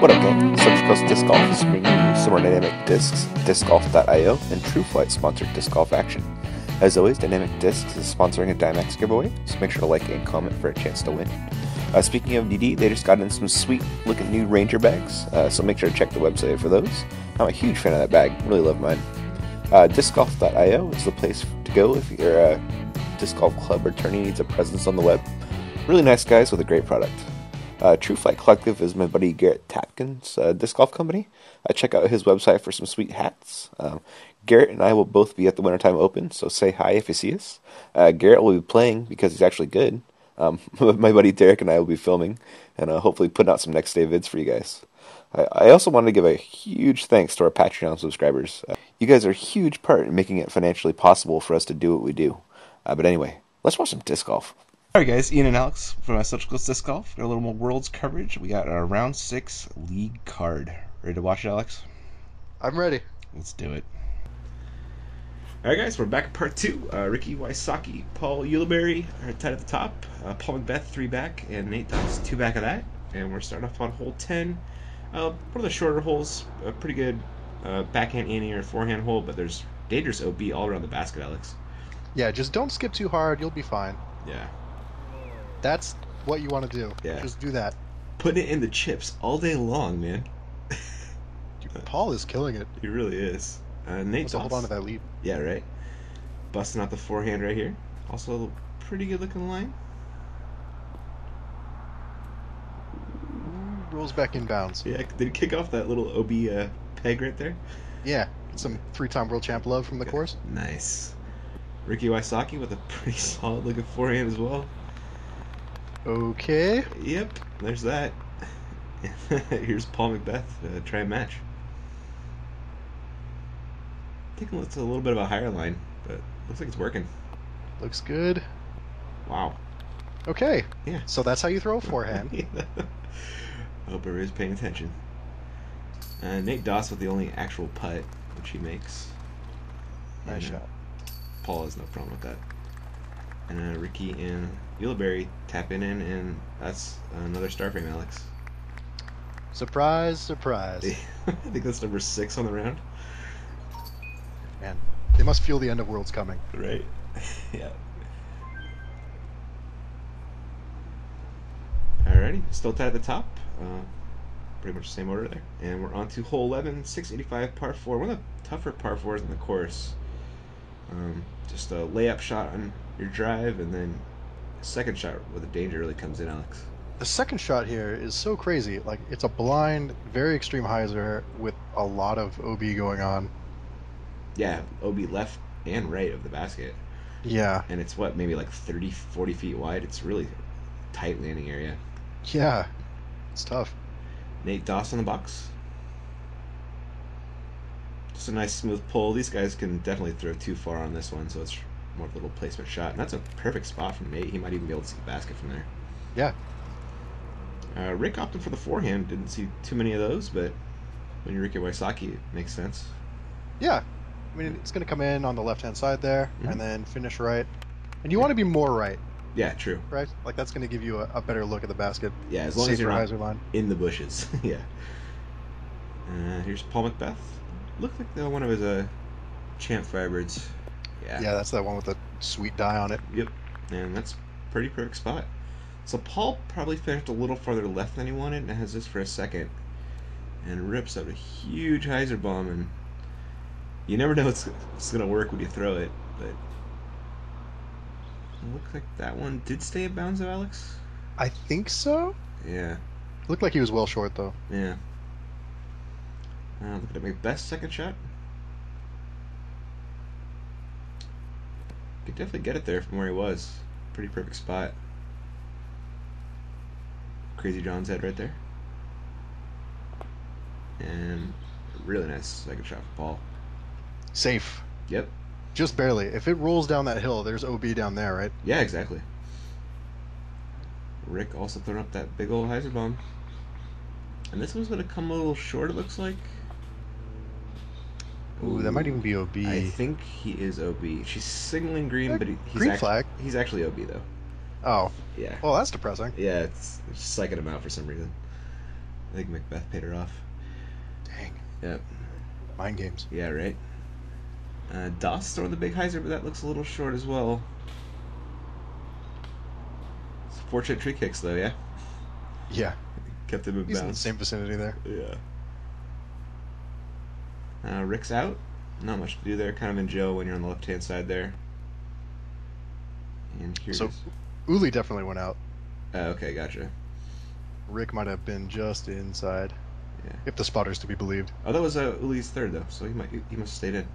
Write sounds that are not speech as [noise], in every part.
What up, gang? Coast Disc Golf is bringing you Summer Dynamic Discs, DiscGolf.io, and TrueFlight sponsored disc golf action. As always, Dynamic Discs is sponsoring a Dymax giveaway, so make sure to like and comment for a chance to win. Uh, speaking of DD, they just got in some sweet looking new Ranger bags, uh, so make sure to check the website for those. I'm a huge fan of that bag, really love mine. Uh, DiscGolf.io is the place to go if your disc golf club or tourney needs a presence on the web. Really nice guys with a great product. Uh, True Flight Collective is my buddy Garrett Tapkin's uh, disc golf company. I check out his website for some sweet hats. Um, Garrett and I will both be at the Wintertime Open, so say hi if you see us. Uh, Garrett will be playing because he's actually good. Um, [laughs] my buddy Derek and I will be filming and uh, hopefully putting out some next day vids for you guys. I, I also wanted to give a huge thanks to our Patreon subscribers. Uh, you guys are a huge part in making it financially possible for us to do what we do. Uh, but anyway, let's watch some disc golf. Alright guys, Ian and Alex from Central Disc Golf. Got a little more Worlds coverage. We got our round six lead card. Ready to watch it, Alex? I'm ready. Let's do it. Alright guys, we're back at part two. Uh, Ricky Wysocki, Paul Ulibarri are tied at the top. Uh, Paul McBeth three back, and Nate Doss two back of that. And we're starting off on hole 10. Uh, one of the shorter holes, a pretty good uh, backhand ante or forehand hole, but there's dangerous OB all around the basket, Alex. Yeah, just don't skip too hard. You'll be fine. Yeah. That's what you want to do. Yeah. Just do that. Putting it in the chips all day long, man. Dude, Paul is killing it. He really is. Uh, Nate hold on to that lead. Yeah, right. Busting out the forehand right here. Also a pretty good looking line. Rolls back inbounds. Yeah, did he kick off that little OB uh, peg right there? Yeah. Some three-time world champ love from the course. Nice. Ricky Wysocki with a pretty [laughs] solid looking forehand as well. Okay. Yep, there's that. [laughs] Here's Paul McBeth, uh, try and match. Taking a a little bit of a higher line, but looks like it's working. Looks good. Wow. Okay. Yeah. So that's how you throw a [laughs] forehand. I hope everybody's paying attention. Uh, Nate Doss with the only actual putt, which he makes. nice And, shot. Paul has no problem with that. And uh, Ricky and Ulibarri tapping in, and that's another Starframe Alex. Surprise, surprise. [laughs] I think that's number six on the round. Man, they must feel the end of worlds coming. Right. [laughs] yeah. Alrighty, still tied at the top. Uh, pretty much the same order there. And we're on to hole 11, 685 par 4. One of the tougher par 4s in the course. Um, just a layup shot on your drive, and then second shot where the danger really comes in, Alex. The second shot here is so crazy. Like it's a blind, very extreme hyzer with a lot of OB going on. Yeah, OB left and right of the basket. Yeah. And it's what, maybe like 30, 40 feet wide? It's really tight landing area. Yeah. It's tough. Nate Doss on the box. Just a nice smooth pull. These guys can definitely throw too far on this one, so it's more of a little placement shot. And that's a perfect spot from Nate. He might even be able to see the basket from there. Yeah. Uh, Rick opted for the forehand. Didn't see too many of those, but when you're Ricky Wysocki, it makes sense. Yeah. I mean, it's going to come in on the left hand side there Mhm. and then finish right. And you want to be more right, Yeah, true. right? Like, that's going to give you a, a better look at the basket. Yeah, as long as you're not line. in the bushes. [laughs] yeah. Uh, here's Paul McBeth. Looked like the one of his uh, champ Firebirds. Yeah. Yeah, that's that one with the sweet dye on it. Yep. And that's pretty perfect spot. So Paul probably finished a little farther left than he wanted and has this for a second. And rips out a huge hyzer bomb and you never know it's, it's gonna work when you throw it, but it looks like that one did stay in bounds though, Alex? I think so. Yeah, Looked like he was well short, though. yeah. Uh, look at McBeth's second shot. Could definitely get it there from where he was. Pretty perfect spot. Crazy John's head right there. And really nice second shot for Paul. Safe. Yep. Just barely. If it rolls down that hill, there's OB down there, right? Yeah, exactly. Rick also throwing up that big old hyzer bomb. And this one's gonna come a little short, it looks like. Ooh, that might even be OB. I think he is OB. She's signaling green, but he, he's green act- flag. He's actually OB though. Oh, Yeah. well, that's depressing. Yeah, it's, it's psyching him out for some reason. I think McBeth paid her off. Dang. Yep. Mind games. Yeah, right. Uh, Doss throwing the big hyzer, but that looks a little short as well. It's fortunate tree kicks though, yeah. Yeah. Kept him in He's in the bounds. same vicinity there. Yeah. Uh, Rick's out. Not much to do there. Kind of in jail when you're on the left hand side there. And here's. So- Uli definitely went out. Oh, okay, gotcha. Rick might have been just inside. Yeah. If the spotters to be believed. Oh, that was uh, Uli's third though, so he might he must have stayed in.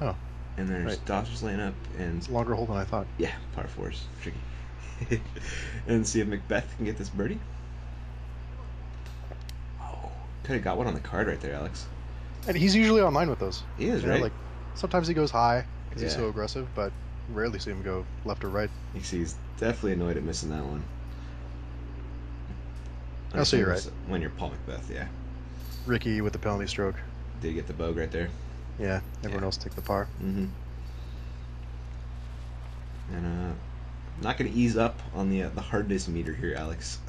Oh. And there's Right. Just laying up, and It's longer hole than I thought. yeah, par fours tricky. [laughs] and see if McBeth can get this birdie. Oh, could have got one on the card right there, Alex. And he's usually online with those. He is You know, right. Like sometimes he goes high because he's so aggressive, but rarely see him go left or right. See, he's definitely annoyed at missing that one. Oh, so you're Understand When you're Paul McBeth, yeah. Ricky with the penalty stroke. Did get the bogue right there. Yeah. Everyone Yeah. else take the par. Mm-hmm. And uh, not going to ease up on the uh, the hardness meter here, Alex. [laughs]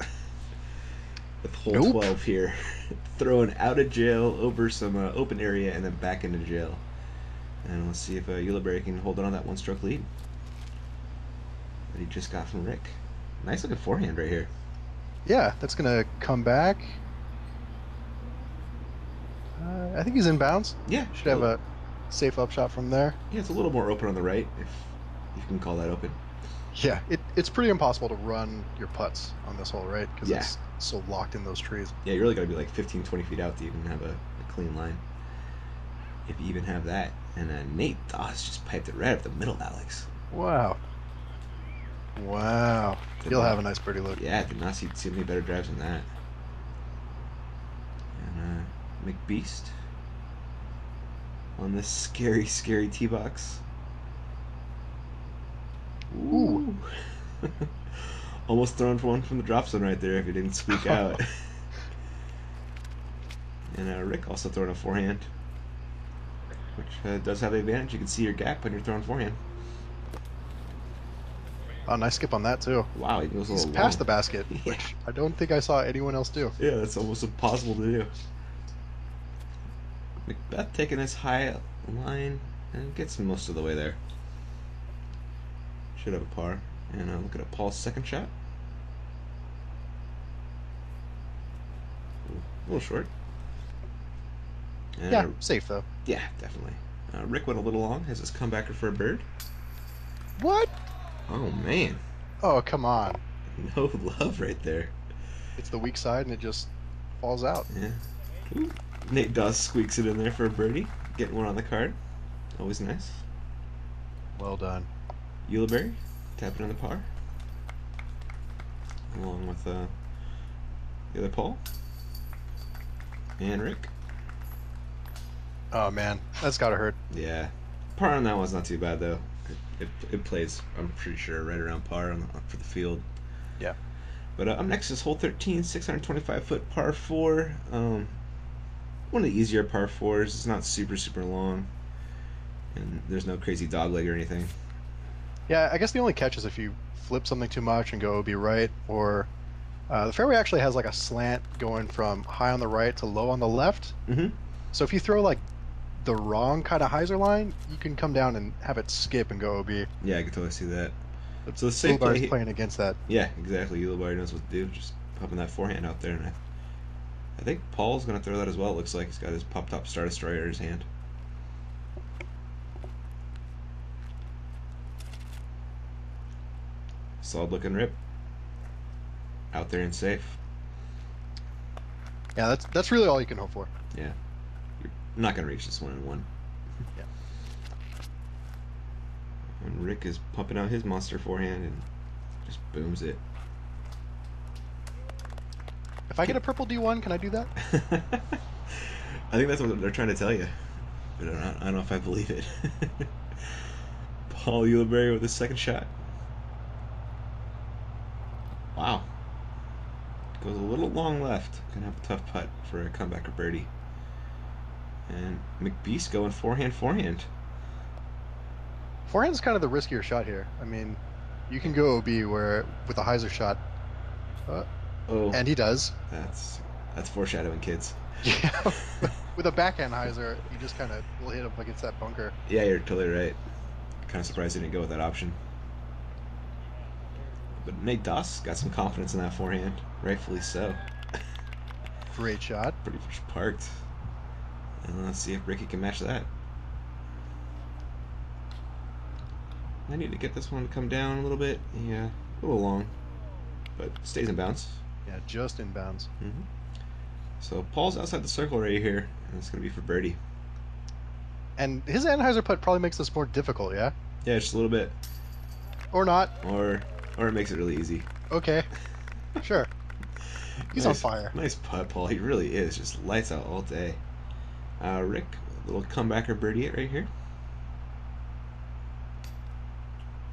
With hole Nope. twelve here, [laughs] throwing out of jail over some uh, open area and then back into jail. And let's see if uh, Ulibarri can hold on to that one stroke lead that he just got from Rick. Nice looking forehand right here. Yeah, that's gonna come back. Uh, I think he's in bounds. Yeah, Should have a safe upshot from there. Yeah, it's a little more open on the right, if you can call that open. Yeah, it, it's pretty impossible to run your putts on this hole, right? Because Yeah. it's so locked in those trees. Yeah, you really got to be like 15, 20 feet out to even have a, a clean line. If you even have that. And uh, Nate Doss just piped it right up the middle, Alex. Wow. Wow. Good He'll luck. have a nice birdie look. Yeah, did not see, see many better drives than that. And uh, McBeast on this scary, scary tee box. Ooh. [laughs] Almost thrown for one from the drop zone right there if he didn't squeak [laughs] out. [laughs] and uh, Rick also throwing a forehand, which uh, does have the advantage. You can see your gap when you're throwing forehand. Oh, nice skip on that too. Wow, he goes a He's little past the basket, Yeah. which I don't think I saw anyone else do. Yeah, that's almost impossible to do. McBeth taking this high line and gets most of the way there. Should have a par. And uh, looking at Paul's second shot. A little short. And, Yeah, safe though. yeah, definitely. Uh, Rick went a little long. Has his comebacker for a bird. What? Oh man, Oh, come on. [laughs] no love right there. It's the weak side and it just falls out. Yeah. Ooh. Nate Doss squeaks it in there for a birdie. Getting one on the card. Always nice. Well done. Ulibarri tapping on the par. Along with uh, the other Paul. And Rick. Oh man, that's gotta hurt. Yeah. Par on that one's not too bad though. It, it, it plays, I'm pretty sure, right around par on for the field. Yeah. But uh, up next is hole 13, 625 foot par 4. Um, one of the easier par 4s. It's not super, super long. And there's no crazy dog leg or anything. Yeah, I guess the only catch is if you flip something too much and go be right, or uh, the fairway actually has like a slant going from high on the right to low on the left. Mm-hmm. So if you throw like the wrong kind of hyzer line, you can come down and have it skip and go OB. Yeah, I can totally see that. So the Silver's play, playing against that. yeah, exactly. Ulibarri knows what to do. Just popping that forehand out there, and I, I think Paul's gonna throw that as well. It looks like he's got his pop top star destroyer in his hand. Solid looking rip. Out there and safe. Yeah, that's that's really all you can hope for. Yeah, you're not gonna reach this one in one. Yeah. And Rick is pumping out his monster forehand and just booms it. If I get a purple D1, can I do that? [laughs] I think that's what they're trying to tell you, but I don't, I don't know if I believe it. [laughs] Paul Ulibarri with his second shot. Wow. Long left. Gonna have a tough putt for a comeback or birdie. And McBeast going forehand, forehand. Forehand's kind of the riskier shot here. I mean, you can go OB where with a hyzer shot. Uh, Oh, And he does. that's that's foreshadowing, kids. Yeah. [laughs] With a backhand hyzer, you just kind of will hit him against that bunker. Yeah, you're totally right. Kind of surprised he didn't go with that option. But Nate Doss got some confidence in that forehand, rightfully so. Great shot. Pretty much parked. And let's see if Ricky can match that. I need to get this one to come down a little bit. Yeah, a little long, but stays in bounds. Yeah, just in bounds. hmm So Paul's outside the circle right here, and it's gonna be for birdie. And his anhyzer putt probably makes this more difficult, yeah? Yeah, just a little bit, Or not. or or it makes it really easy. Okay. [laughs] Sure. He's on fire. Nice putt, Paul. He really is. Just lights out all day. Uh, Rick, a little comebacker birdie it right here.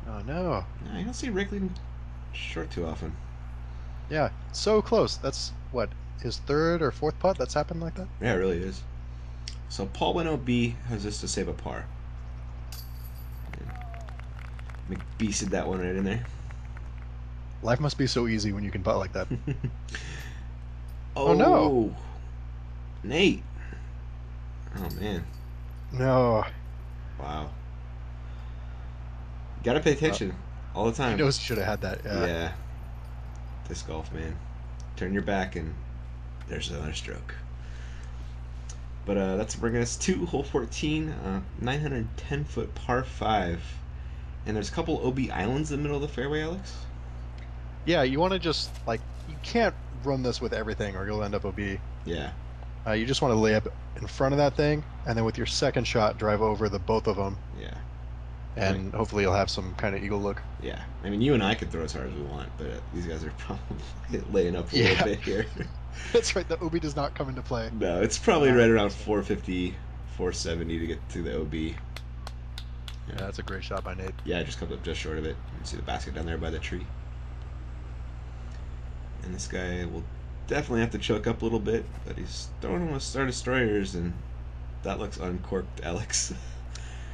Oh no. You don't see Rick leading short too often. Yeah, so close. That's what his third or fourth putt that's happened like that. Yeah, it really is. So Paul went OB has this to save a par. McBeasted that one right in there. Life must be so easy when you can putt like that. [laughs] oh, no. Nate. Oh man. no, Wow. Gotta pay attention all the he time. knows he should have had that. Yeah. Yeah. Disc golf, man. Turn your back and there's another stroke. But uh, that's bringing us to hole 14, uh, 910 foot par 5. And there's a couple OB islands in the middle of the fairway, Alex. Yeah, you want to just like you can't run this with everything or you'll end up OB. Yeah. Uh, you just want to lay up in front of that thing, and then with your second shot, drive over the both of them, Yeah. and hopefully you'll have some kind of eagle look. Yeah. I mean, you and I could throw as hard as we want, but these guys are probably [laughs] laying up a Yeah. little bit here. [laughs] That's right. The OB does not come into play. no, it's probably right around 450, 470 to get to the OB. Yeah, that's a great shot by Nate. Yeah, it just comes up just short of it. You see the basket down there by the tree. And this guy will definitely have to choke up a little bit, but he's throwing him with Star Destroyers, and that looks uncorked, [laughs] Alex.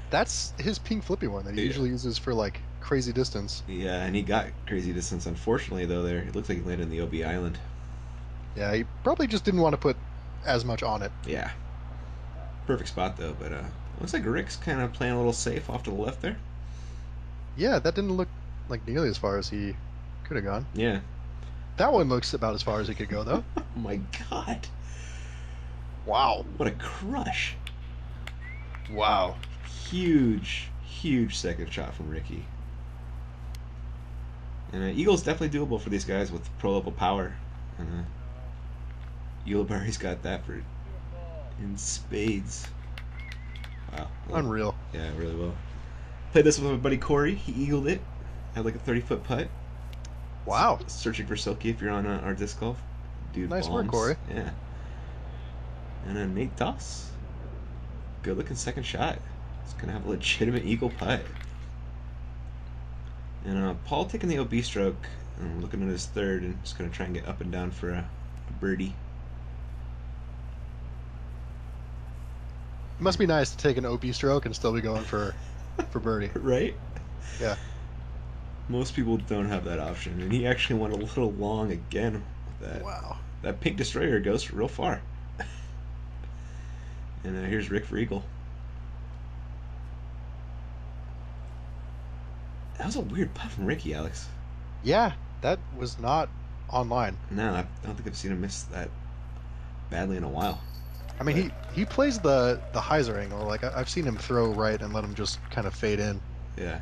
That's his pink flippy one that he Yeah. usually uses for like crazy distance. yeah, and he got crazy distance. Unfortunately, though, there it looks like he landed in the OB Island. Yeah, he probably just didn't want to put as much on it. Yeah, perfect spot though. But uh, looks like Rick's kind of playing a little safe off to the left there. Yeah, that didn't look like nearly as far as he could have gone. Yeah. That one looks about as far as it could go, though. [laughs] oh my God! wow. What a crush! Wow. huge, huge second shot from Ricky. And uh, Eagle's definitely doable for these guys with pro level power. And uh, Ulibarri's got that for in spades. Wow. Well, Unreal. Yeah, really well. Played this with my buddy Corey. He eagled it. Had like a 30 foot putt. Wow. Searching for Silky if you're on uh, our disc golf. Dude, Nice work. Corey. Yeah. And then Nate Doss. Good looking second shot. He's gonna have a legitimate eagle putt. And uh, Paul taking the OB stroke and looking at his third and just gonna try and get up and down for a, a birdie. It must be nice to take an OB stroke and still be going for for birdie. [laughs] right? Yeah. Most people don't have that option, and he actually went a little long again with that. Wow. That pink destroyer goes real far. and uh, here's Rick for eagle. That was a weird putt from Ricky, Alex. Yeah, that was not online. No, I don't think I've seen him miss that badly in a while. I mean, he he plays the the hyzer angle. Like I, I've seen him throw right and let him just kind of fade in. Yeah,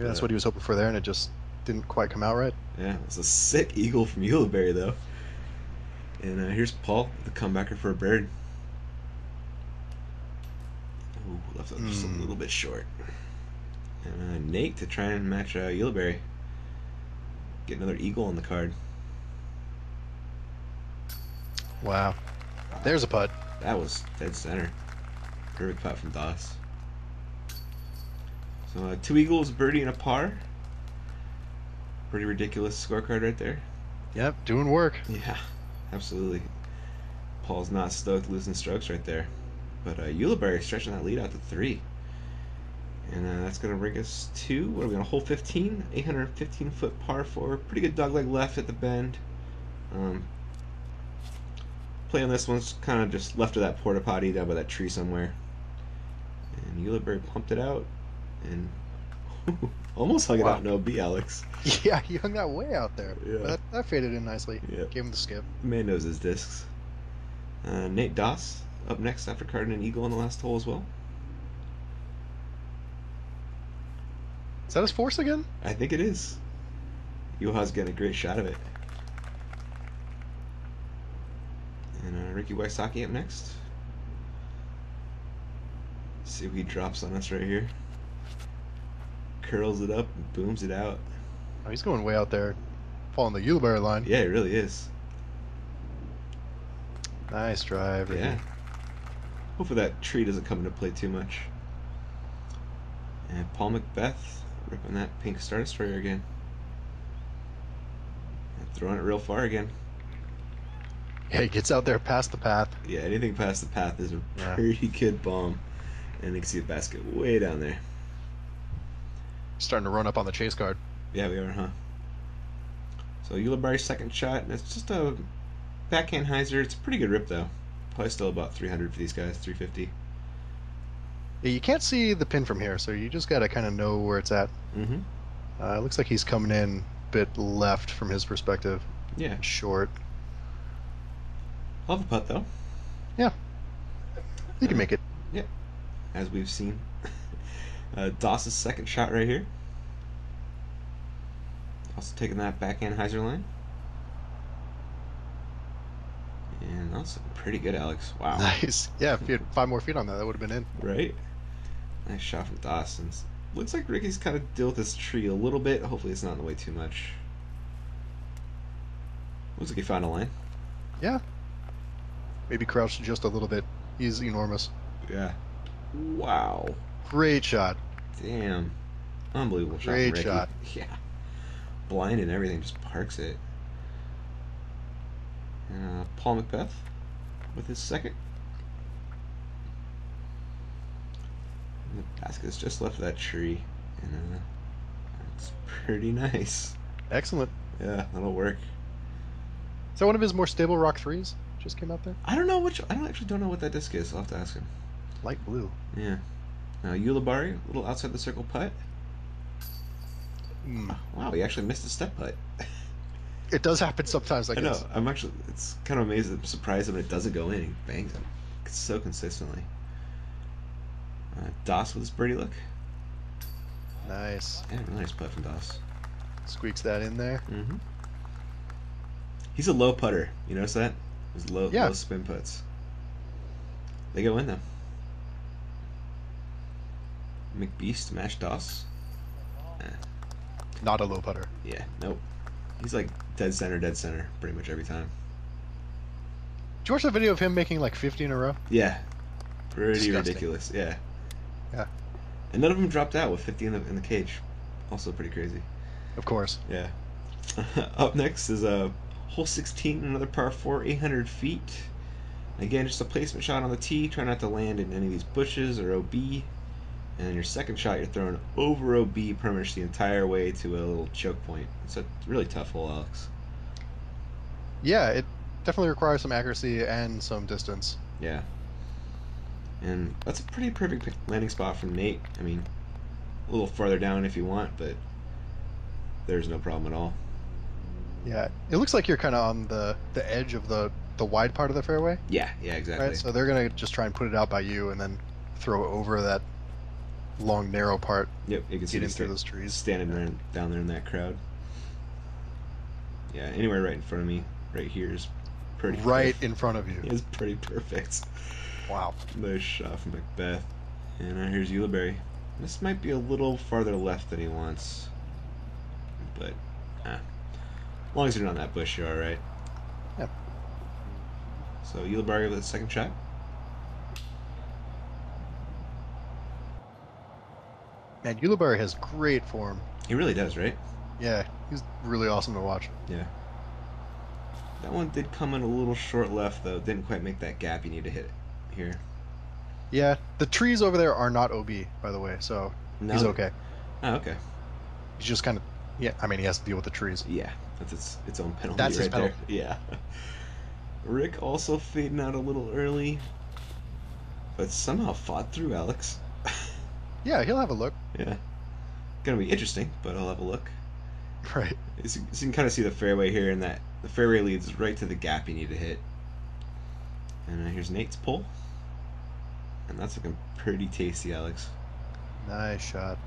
Maybe that's what he was hoping for there, and it just didn't quite come out right. yeah. it's a sick eagle from Ulibarri, though. And uh, here's Paul, the comebacker for a bird. Ooh, left that just a little bit short. And uh, Nate to try and match uh. Get another eagle on the card. Wow. There's a putt. That was dead center. Perfect putt from Doss. So uh, two eagles, birdie, and a par. Pretty ridiculous scorecard right there. Yep, doing work. Yeah, absolutely. Paul's not stoked losing strokes right there. But uh, Ulibarri stretching that lead out to three. And uh, that's going to bring us to, what are we on, hole 15? 815 foot par four. Pretty good dogleg left at the bend. Um, play on this one's kind of just left of that porta potty down by that tree somewhere. And Ulibarri pumped it out and [laughs] almost hung it Wow. out in OB, Alex. [laughs] Yeah, he hung that way out there. Yeah. But that, that faded in nicely. Yeah. Gave him the skip. The man knows his discs. Uh, Nate Doss up next after carding an eagle on the last hole as well. Is that his force again? I think it is. Juha's getting a great shot of it. And uh, Ricky Wysocki up next. See what he drops on us right here. Curls it up and booms it out. Oh, he's going way out there. Following the Ulibarri line. Yeah, it really is. Nice drive. Yeah. Hopefully that tree doesn't come into play too much. And Paul McBeth ripping that pink Star Destroyer again. And throwing it real far again. Yeah, he gets out there past the path. Yeah, anything past the path is a Yeah. pretty good bomb. And you can see the basket way down there. Starting to run up on the chase card. Yeah, we are, huh? So Ulibarri's second shot, and it's just a backhand hyzer. It's a pretty good rip though. Probably still about 300 for these guys, 350. Yeah, you can't see the pin from here, so you just gotta kind of know where it's at. Mm-hmm. Uh, it looks like he's coming in a bit left from his perspective. Yeah, Short. love a putt though. Yeah. He can make it. Yeah. As we've seen. Uh, Doss's second shot right here. Also taking that backhand hyzer line. And that's pretty good, Alex. Wow. Nice. Yeah, if you had [laughs] five more feet on that, that would have been in. Right? Nice shot from Dawson's. Looks like Ricky's kind of dealt with this tree a little bit. Hopefully it's not in the way too much. Looks like he found a line. Yeah. Maybe crouched just a little bit. He's enormous. Yeah. Wow. Great shot. Damn. Unbelievable shot. Great Ricky. shot. [laughs] Yeah. Blind and everything, just parks it. Uh, Paul McBeth with his second. And the basket is just left that tree. And uh, it's pretty nice. Excellent. Yeah, that'll work. Is that one of his more stable rock threes? Just came out there. I don't know which. I don't actually don't know what that disc is. I'll have to ask him. Light blue. Yeah. Now Ulibarri, a little outside the circle putt. Mm. Wow, he actually missed a step putt. [laughs] It does happen sometimes. I, I know. I'm actually. It's kind of amazing. I'm surprised when it doesn't go in. He bangs them so consistently. Uh, Doss with his birdie look. Nice. Yeah, really nice putt from Doss. Squeaks that in there. Mm-hmm. He's a low putter. You notice that? His low, Yeah. low spin puts. They go in though. McBeast match eh. Doss. Not a low putter. Yeah, nope. He's like dead center, dead center, pretty much every time. Did you watch the video of him making like 50 in a row? Yeah, pretty Disgusting. ridiculous. Yeah. Yeah. And none of them dropped out with 50 in the in the cage. Also pretty crazy. Of course. Yeah. [laughs] Up next is a hole 16, another par 4, 800 feet. Again, just a placement shot on the tee. Try not to land in any of these bushes or OB. And then your second shot, you're throwing over OB pretty much the entire way to a little choke point. It's a really tough hole, Alex. Yeah, it definitely requires some accuracy and some distance. Yeah. And that's a pretty perfect landing spot from Nate. I mean, a little farther down if you want, but there's no problem at all. Yeah, it looks like you're kind of on the the edge of the the wide part of the fairway, Yeah, yeah, exactly. right? So they're gonna just try and put it out by you, and then throw over that long narrow part, Yep, you can see through those trees. standing there, down there in that crowd. Yeah, anywhere right in front of me, right here is pretty right perfect. in front of you. [laughs] Is pretty perfect. Wow. Nice shot from McBeth. And uh, here's Ulibarri. This might be a little farther left than he wants, but ah, as long as you're not in that bush, you're all right. Yeah. So Ulibarri with a second shot. Man, Ulibarri has great form. He really does, right? Yeah, he's really awesome to watch. Yeah. That one did come in a little short left though. Didn't quite make that gap you need to hit it here. Yeah, the trees over there are not OB, by the way, so No. he's okay. Oh, okay. He's just kind of, yeah. I mean, he has to deal with the trees. Yeah. That's its its own penalty That's his right there. Yeah. [laughs] Rick also fading out a little early, but somehow fought through Alex. [laughs] Yeah, he'll have a look. Yeah. Gonna be interesting, but I'll have a look. Right. As you, can kind of see the fairway here, and that the fairway leads right to the gap you need to hit. And uh, here's Nate's pull, and that's looking pretty tasty, Alex. Nice shot.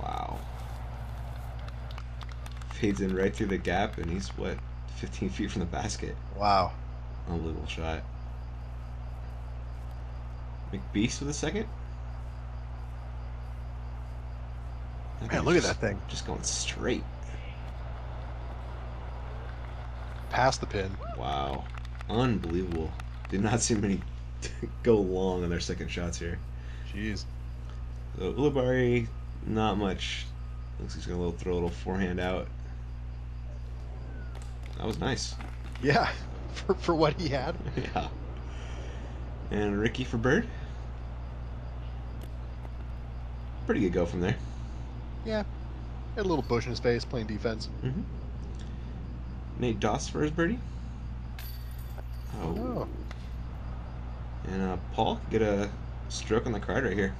Wow. Fades in right through the gap, and he's what, 15 feet from the basket. Wow. Unbelievable shot. McBeast with a second. Man, look at that thing. Just going straight. Past the pin. Wow. Unbelievable. Did not see many [laughs] go long on their second shots here. Jeez. So Ulibarri, not much. Looks like he's gonna throw a little forehand out. That was nice. Yeah. [laughs] For, for what he had. [laughs] yeah. And Ricky for bird. Pretty good go from there. Yeah. Had a little bush in his face playing defense. Mm-hmm. Nate Doss for his birdie. Oh. Oh. And uh, Paul get a stroke on the card right here.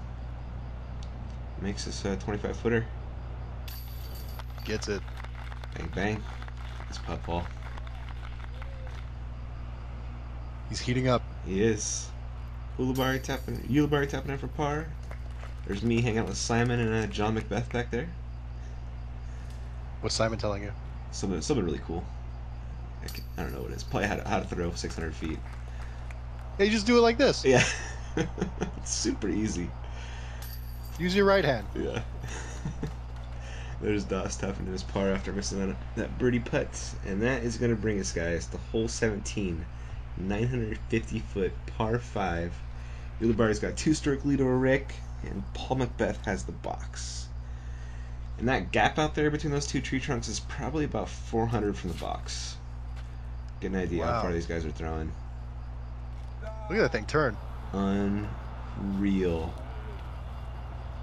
Makes this a 25 footer. Gets it. Bang bang. It's putt Paul. He's heating up. He is. Ulibarri tapping. Ulibarri tapping in for par. There's me hanging out with Simon and uh, John McBeth back there. What's Simon telling you? Something, something really cool. I, ca- I don't know what it is. Probably how to, how to throw 600 feet. Hey, you just do it like this. Yeah. [laughs] it's super easy. Use your right hand. Yeah. [laughs] There's Doss tapping in his par after missing that, that birdie putt. And that is going to bring us, guys, to hole 17. 950 foot par 5. Ulibarri's got two stroke lead over Rick, and Paul McBeth has the box. And that gap out there between those two tree trunks is probably about 400 from the box. Get an idea how far these guys are throwing. Look at that thing turn. Unreal.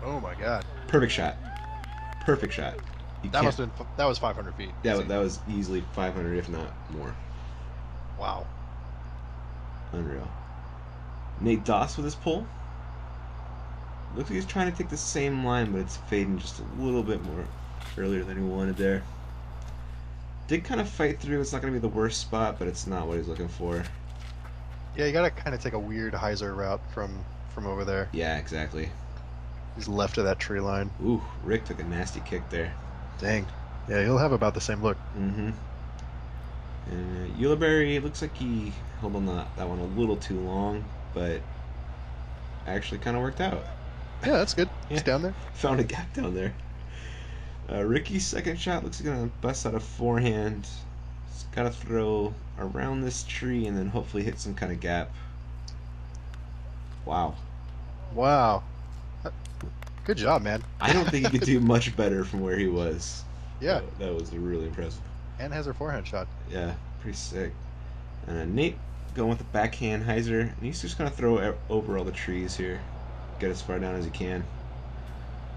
Oh my god. Perfect shot. Perfect shot. You That must have been. That was 500 feet. That, Easy. that was easily 500, if not more. Wow. Unreal. Nate Doss with his pull. Looks like he's trying to take the same line, but it's fading just a little bit more earlier than he wanted there. Did kind of fight through. It's not going to be the worst spot, but it's not what he's looking for. Yeah, you gotta kind of take a weird hyzer route from from over there. Yeah, exactly. He's left of that tree line. Ooh, Rick took a nasty kick there. Dang. Yeah, he'll have about the same look. Mm-hmm. And uh, Ulibarri, it looks like he held on that, that one a little too long, but actually kind of worked out. Yeah, that's good. He's Yeah. down there. [laughs] Found a gap down there. Uh, Ricky's second shot looks like gonna bust out a forehand. He's got to throw around this tree and then hopefully hit some kind of gap. Wow. Wow. Uh, Good job, man. I don't think he could do [laughs] much better from where he was. Yeah, That, that was really impressive. and has her forehand shot. Yeah, pretty sick. And uh, Nate going with the backhand hyzer, and he's just gonna throw over all the trees here, get as far down as you can.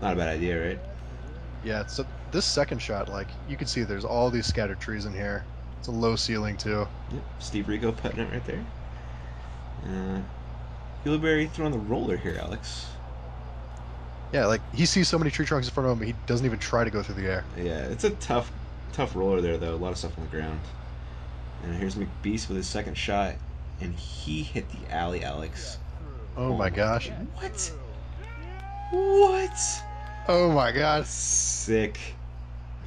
Not a bad idea, right? Yeah, so this second shot, like, you can see there's all these scattered trees in here. It's a low ceiling, too. Yep, Steve Rico putting it right there. Uh, Ulibarri throwing the roller here, Alex. Yeah, like, he sees so many tree trunks in front of him, he doesn't even try to go through the air. Yeah, it's a tough, tough roller there though. A lot of stuff on the ground. And here's McBeast with his second shot, and he hit the alley, Alex. Oh my gosh. What? What? Oh my god. Sick.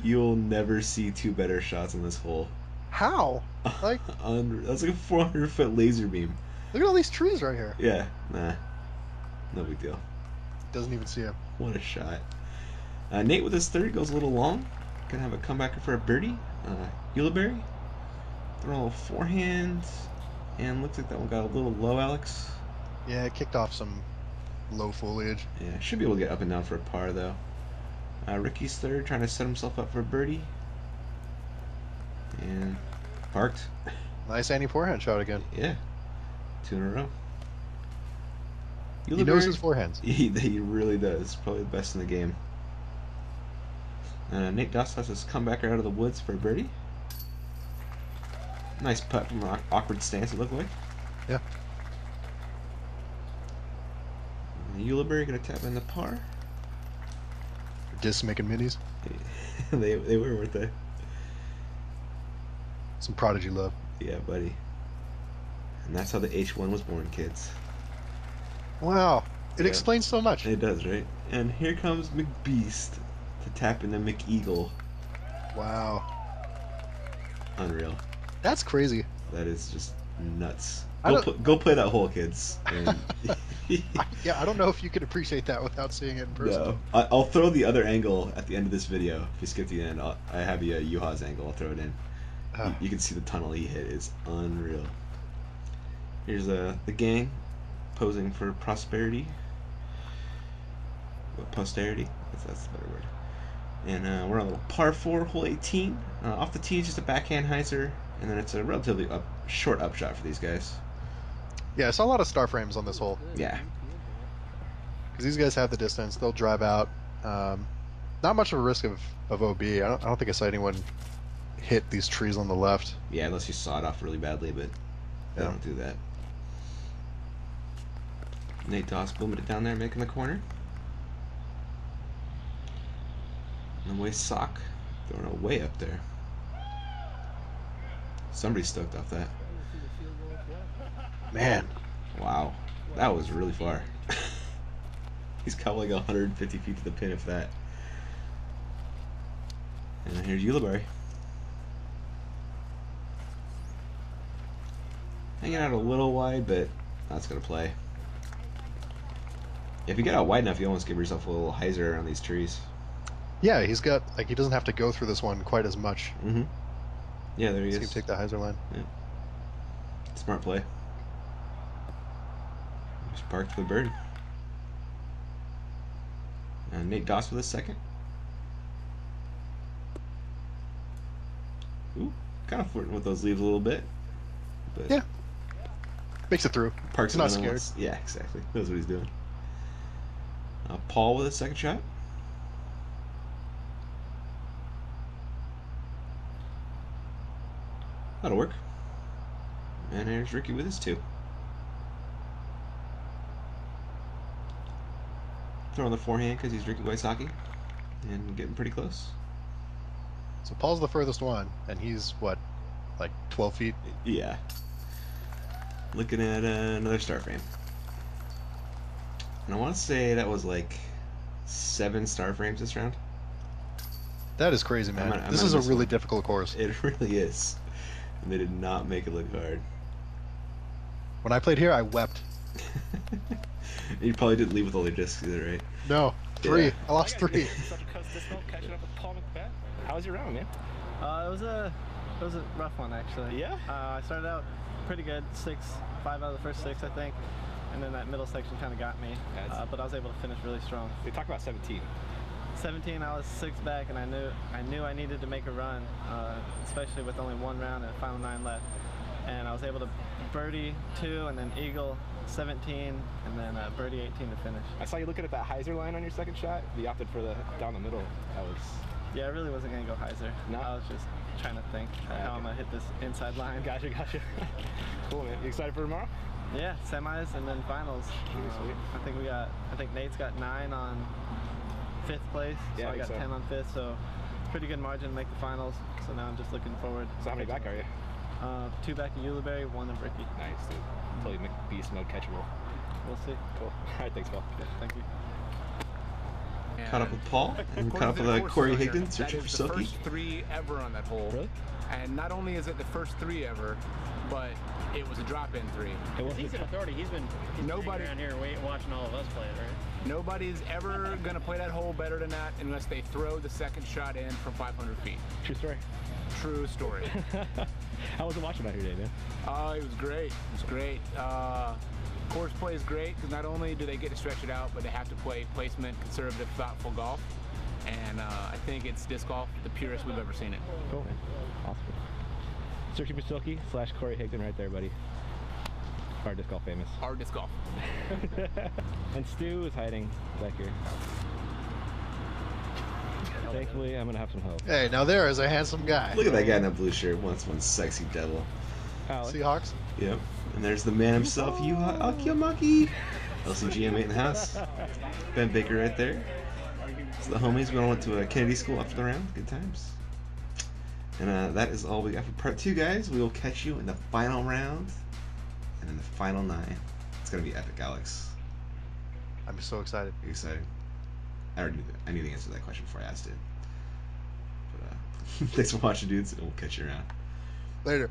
You'll never see two better shots on this hole. How? [laughs] Like- that's like a 400 foot laser beam. Look at all these trees right here. Yeah, nah, no big deal. Doesn't even see him. What a shot. Uh, Nate with his third goes a little long. Gonna have a comebacker for a birdie. Uh, Ulibarri Throw a little forehand, and looks like that one got a little low, Alex. Yeah, it kicked off some low foliage. Yeah, should be able to get up and down for a par though. Uh, Ricky's third, trying to set himself up for a birdie, and parked. [laughs] Nice anti forehand shot again. Yeah, two in a row. He knows his forehands. [laughs] He, he really does. Probably the best in the game. Uh, Nate Doss has his comebacker out of the woods for a birdie. Nice putt from an awkward stance, it looked like. Yeah. And Ulibarri gonna tap in the par. Disc making minis. [laughs] they, they were, weren't they? Some prodigy love. Yeah, buddy. And that's how the H1 was born, kids. Wow. It Yeah. explains so much. It does, right? And here comes McBeast to tap into McEagle. Wow. Unreal. That's crazy. That is just nuts. Go, pl- go play that hole, kids. And [laughs] Yeah, I don't know if you could appreciate that without seeing it in person. no, I, I'll throw the other angle at the end of this video. If you skip to the end, I'll, I have a Yuha's angle. I'll throw it in. Ah. You, you can see the tunnel he hit is unreal. Here's uh, the gang posing for prosperity. Posterity? That's, that's the better word. And uh, we're on a little par 4, hole 18. Uh, off the tee, just a backhand hyzer. And then it's a relatively up, short upshot for these guys. Yeah, I saw a lot of star frames on this hole Yeah. because these guys have the distance. They'll drive out. Um, not much of a risk of, of OB. I don't, I don't think I saw anyone hit these trees on the left. Yeah, unless you saw it off really badly, but they Yeah. don't do that. Nate Doss booming it down there, making the corner. And the way sock throwing it way up there. Somebody's stoked off that. Man, Wow, that was really far. [laughs] He's got like 150 feet to the pin, if that. And then here's Ulibarri. Hanging out a little wide, but that's gonna play. If you get out wide enough, you almost give yourself a little hyzer around these trees. yeah, he's got like he doesn't have to go through this one quite as much. Mm-hmm. Yeah, there he can is. take the hyzer line. Yeah. Smart play. Just parked for the bird. And Nate Doss with a second. Ooh, kind of flirting with those leaves a little bit. But Yeah. Makes it through. parks He's not scared. once. Yeah, exactly. Knows what he's doing. Uh, Paul with a second shot. That'll work. And there's Ricky with his two. Throwing the forehand because he's Ricky Wysocki. And getting pretty close. So Paul's the furthest one, and he's what, like 12 feet? Yeah. Looking at uh, another star frame. And I want to say that was like seven star frames this round. That is crazy, man. might- I this is a really difficult course. It [laughs] really is. And they did not make it look hard. When I played here, I wept. [laughs] you probably didn't leave with all your discs either, right? No, three. Yeah. I lost three. Central Coast Disco catching up with Paul McBeth. How was your round, man? Uh, it was a it was a rough one actually. Yeah? Uh, I started out pretty good, six, five out of the first six, I think, and then that middle section kind of got me. Uh, but I was able to finish really strong. We talked about 17. 17, I was six back, and I knew I knew I needed to make a run, uh, especially with only one round and a final nine left. And I was able to birdie two, and then eagle 17, and then uh, birdie 18 to finish. I saw you looking at that hyzer line on your second shot. You opted for the down the middle. That was Yeah, I really wasn't gonna go hyzer. No? I was just trying to think how I'm gonna hit this inside line. gotcha, gotcha. [laughs] cool, man. You excited for tomorrow? Yeah, semis and then finals. Pretty Um, sweet. I think we got. I think Nate's got nine on fifth place. Yeah, I so I got so. ten on fifth. So pretty good margin to make the finals. So now I'm just looking forward. So how many back are you? Uh, two back of Ulibarri, one of Ricky. Nice, dude. Totally McBeast mode catchable. We'll see. Cool. [laughs] All right, thanks, Paul. Okay, thank you. Caught up with Paul. And caught up with uh, Corey Higdon, searching for That is the Silky. first three ever on that hole. Really? And not only is it the first three ever, but it was a drop-in three. It He's an authority. He's been, he's been Nobody- around here waiting, watching all of us play it, right? Nobody's ever gonna play that hole better than that unless they throw the second shot in from 500 feet. True story. True story. [laughs] How was it watching out here today, man? uh, it was great. It was great. Uh, course play is great because not only do they get to stretch it out, but they have to play placement, conservative, thoughtful golf. And uh, I think it's disc golf the purest we've ever seen it. Cool, man. Awesome. Searching for Silky slash Corey Higdon right there, buddy. Our disc golf famous. Hard disc golf. [laughs] and Stu is hiding back here. Thankfully, I'm gonna have some help. Hey, now there is a handsome guy. Look at that guy in that blue shirt. Once one sexy devil. Alex, Seahawks. Yep. And there's the man himself, Yuha Akiyamaki. LCGM8 in the house. Ben Baker right there. It's the homies. We all went to a Kennedy school after the round. Good times. And uh, that is all we got for part two, guys. We will catch you in the final round and then the final nine. It's gonna be epic, Alex. I'm so excited. Are you excited? I already knew that. I knew the answer to that question before I asked it. But uh, [laughs] thanks for watching, dudes, and we'll catch you around. Later.